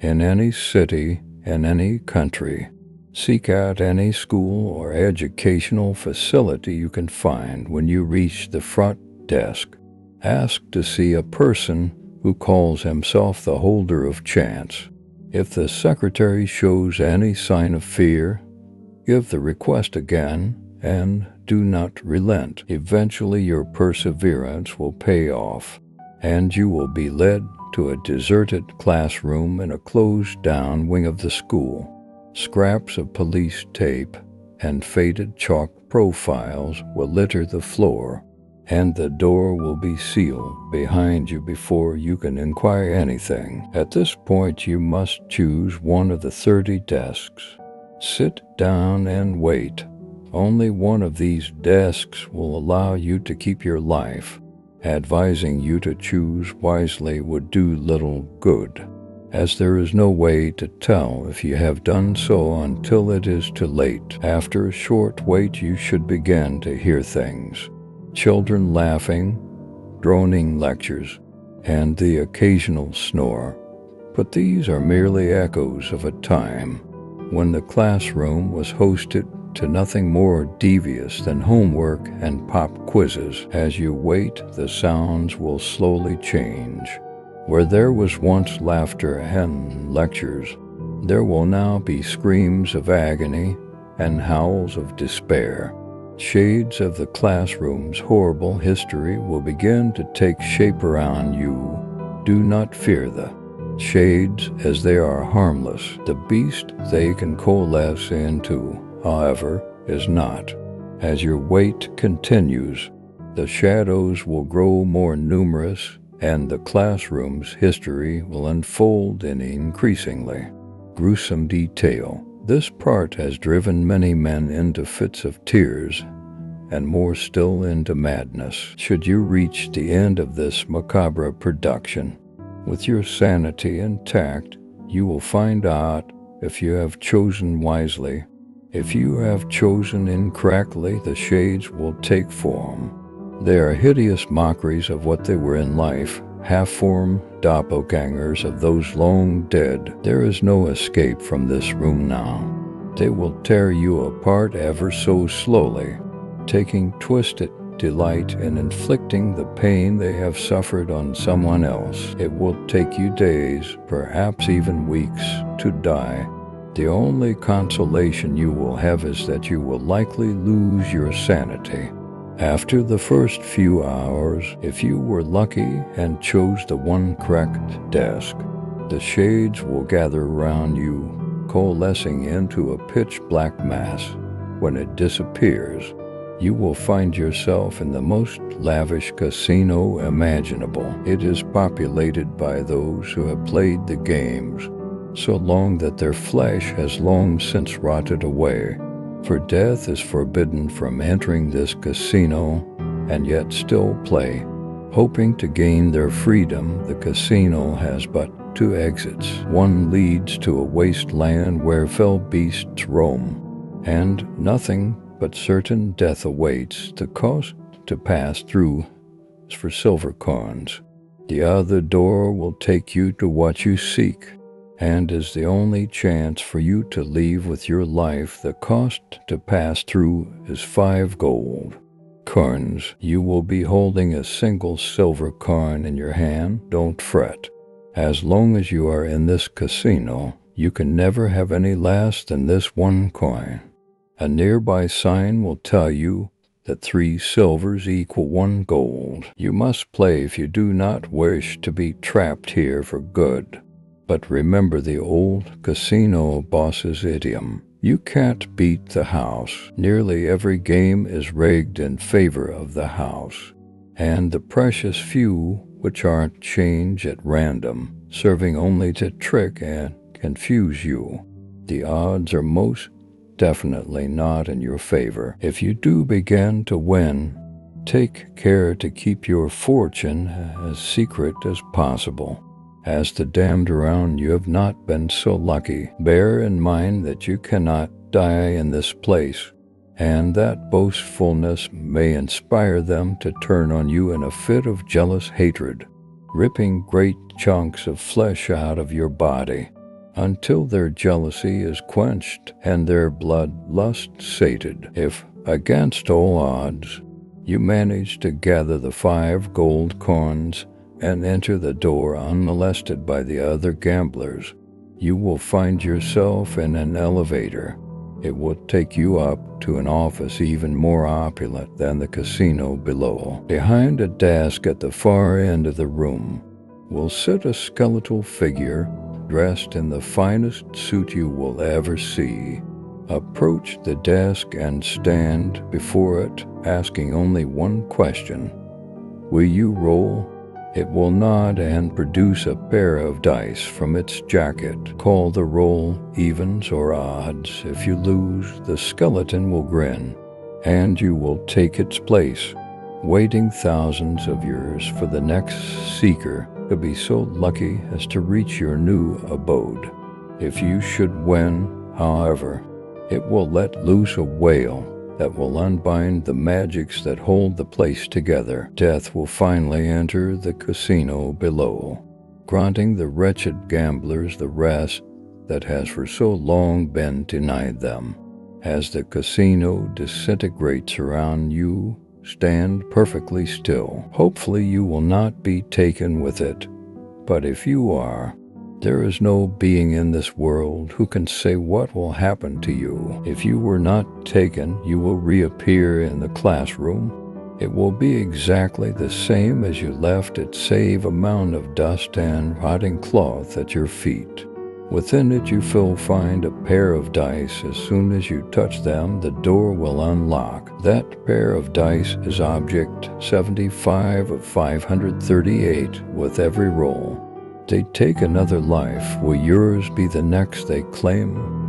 in any city, in any country. Seek out any school or educational facility you can find when you reach the front desk. Ask to see a person who calls himself the holder of chance. If the secretary shows any sign of fear, give the request again and do not relent. Eventually, your perseverance will pay off, and you will be led to a deserted classroom in a closed down wing of the school. Scraps of police tape and faded chalk profiles will litter the floor, and the door will be sealed behind you before you can inquire anything. At this point, you must choose one of the 30 desks. Sit down and wait. Only one of these desks will allow you to keep your life. Advising you to choose wisely would do little good, as there is no way to tell if you have done so until it is too late. After a short wait, you should begin to hear things children laughing, droning lectures, and the occasional snore. But these are merely echoes of a time when the classroom was hosted to nothing more devious than homework and pop quizzes. As you wait, the sounds will slowly change. Where there was once laughter and lectures, there will now be screams of agony and howls of despair. Shades of the classroom's horrible history will begin to take shape around you. Do not fear the shades, as they are harmless. The beast they can coalesce into however, is not. As your wait continues, the shadows will grow more numerous and the classroom's history will unfold in increasingly gruesome detail. This part has driven many men into fits of tears and more still into madness. Should you reach the end of this macabre production, with your sanity intact, you will find out if you have chosen wisely if you have chosen incorrectly, the shades will take form. They are hideous mockeries of what they were in life, half formed doppelgangers of those long dead. There is no escape from this room now. They will tear you apart ever so slowly, taking twisted delight in inflicting the pain they have suffered on someone else. It will take you days, perhaps even weeks, to die the only consolation you will have is that you will likely lose your sanity. After the first few hours, if you were lucky and chose the one correct desk, the shades will gather around you, coalescing into a pitch black mass. When it disappears, you will find yourself in the most lavish casino imaginable. It is populated by those who have played the games so long that their flesh has long since rotted away. For death is forbidden from entering this casino and yet still play. Hoping to gain their freedom, the casino has but two exits. One leads to a wasteland where fell beasts roam, and nothing but certain death awaits. The cost to pass through is for silver coins. The other door will take you to what you seek, and is the only chance for you to leave with your life, the cost to pass through is five gold. Coins, you will be holding a single silver coin in your hand, don't fret. As long as you are in this casino, you can never have any less than this one coin. A nearby sign will tell you that three silvers equal one gold. You must play if you do not wish to be trapped here for good. But remember the old casino boss's idiom. You can't beat the house. Nearly every game is rigged in favor of the house. And the precious few which aren't change at random, serving only to trick and confuse you. The odds are most definitely not in your favor. If you do begin to win, take care to keep your fortune as secret as possible. As the damned around you have not been so lucky, bear in mind that you cannot die in this place, and that boastfulness may inspire them to turn on you in a fit of jealous hatred, ripping great chunks of flesh out of your body. until their jealousy is quenched and their blood lust sated. If, against all odds, you manage to gather the five gold coins and enter the door unmolested by the other gamblers, you will find yourself in an elevator. It will take you up to an office even more opulent than the casino below. Behind a desk at the far end of the room will sit a skeletal figure dressed in the finest suit you will ever see. Approach the desk and stand before it, asking only one question Will you roll? It will nod and produce a pair of dice from its jacket. Call the roll evens or odds. If you lose, the skeleton will grin, and you will take its place, waiting thousands of years for the next seeker to be so lucky as to reach your new abode. If you should win, however, it will let loose a wail that will unbind the magics that hold the place together. Death will finally enter the casino below, granting the wretched gamblers the rest that has for so long been denied them. As the casino disintegrates around you, stand perfectly still. Hopefully, you will not be taken with it, but if you are, there is no being in this world who can say what will happen to you. If you were not taken, you will reappear in the classroom. It will be exactly the same as you left it, save a mound of dust and rotting cloth at your feet. Within it, you will find a pair of dice. As soon as you touch them, the door will unlock. That pair of dice is object 75 of 538 with every roll. They take another life. Will yours be the next they claim?